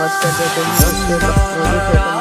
बस कर देते हैं